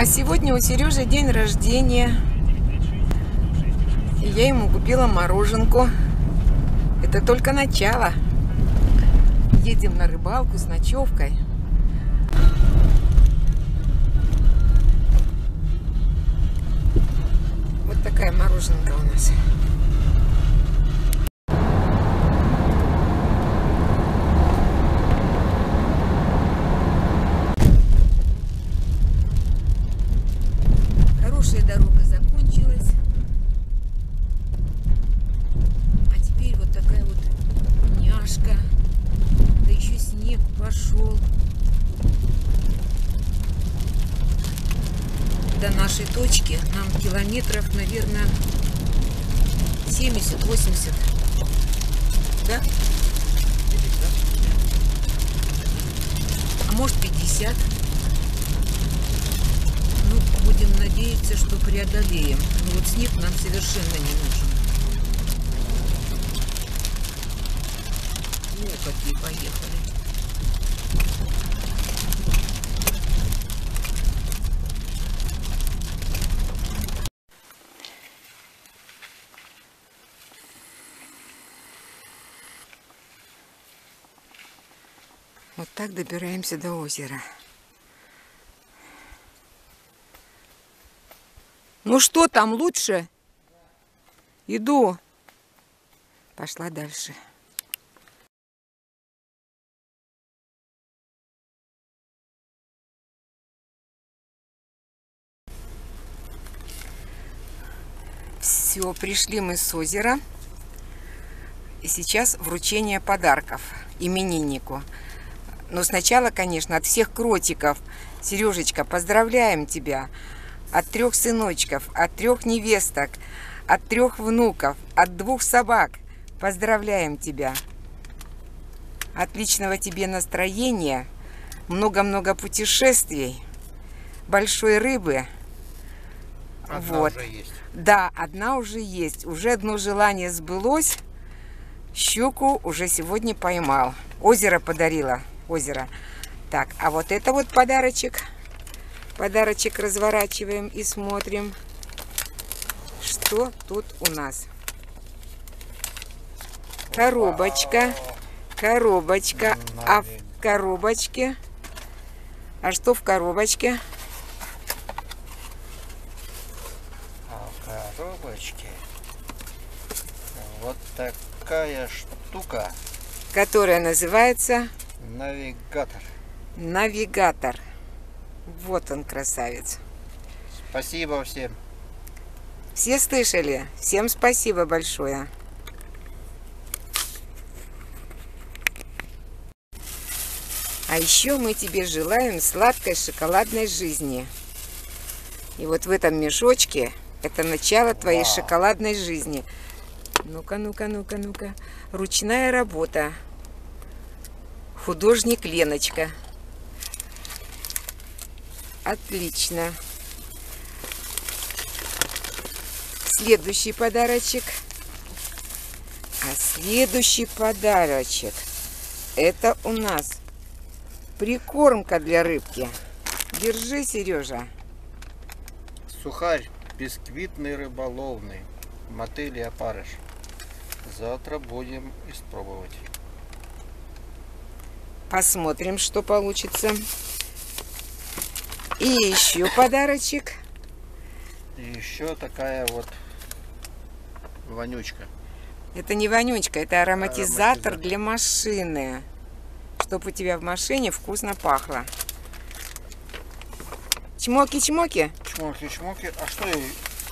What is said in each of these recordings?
А сегодня у Сережи день рождения. И я ему купила мороженку. Это только начало. Едем на рыбалку с ночевкой. Вот такая мороженка у нас. Хорошая дорога закончилась. А теперь вот такая вот няшка. Да еще снег пошел. До нашей точки нам километров, наверное, 70-80. Да? А может 50. Ну, будем надеяться, что преодолеем. Но вот снег нам совершенно не нужен. О, какие поехали. Вот так добираемся до озера. Ну что там лучше? Иду. Пошла дальше. Все, пришли мы с озера. И сейчас вручение подарков имениннику. Но сначала, конечно, от всех кротиков. Сережечка, поздравляем тебя от трех сыночков, от трех невесток, от трех внуков, от двух собак. Поздравляем тебя. Отличного тебе настроения, много-много путешествий, большой рыбы. Одна вот. уже есть. Да, одна уже есть. Уже одно желание сбылось. Щуку уже сегодня поймал. Озеро подарила. Озеро. Так, а вот это вот подарочек. Подарочек разворачиваем и смотрим, что тут у нас. Коробочка. Коробочка. А в коробочке... А что в коробочке? А в коробочке вот такая штука. Которая называется Навигатор. навигатор. Вот он, красавец. Спасибо всем. Все слышали? Всем спасибо большое. А еще мы тебе желаем сладкой шоколадной жизни. И вот в этом мешочке это начало твоей Вау. шоколадной жизни. Ну-ка, ну-ка, ну-ка, ну-ка. Ручная работа. Художник Леночка. Отлично. Следующий подарочек. А следующий подарочек. Это у нас прикормка для рыбки. Держи, Сережа. Сухарь бисквитный рыболовный. Мотыль и опарыш. Завтра будем испробовать. Посмотрим, что получится. И еще подарочек. И еще такая вот вонючка. Это не вонючка, это ароматизатор Ароматизатор. для машины. Чтобы у тебя в машине вкусно пахло. Чмоки-чмоки. Чмоки-чмоки. А что,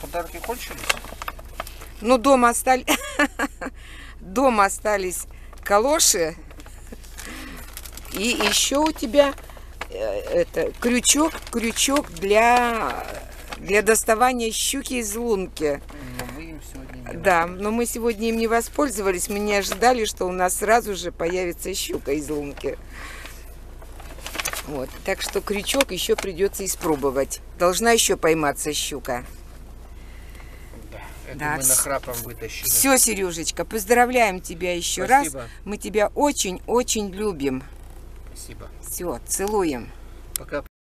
подарки кончились? Ну, дома остались... дома остались калоши. И еще у тебя э, это крючок, крючок для, для доставания щуки из лунки. Но мы им сегодня не Да, но мы сегодня им не воспользовались. Мы не ожидали, что у нас сразу же появится щука из лунки. Вот, так что крючок еще придется испробовать. Должна еще пойматься щука. Да, это Да, мы нахрапом вытащили. Все, Сережечка, поздравляем тебя еще Спасибо. раз. Мы тебя очень-очень любим. Спасибо. Все, целуем. Пока-пока.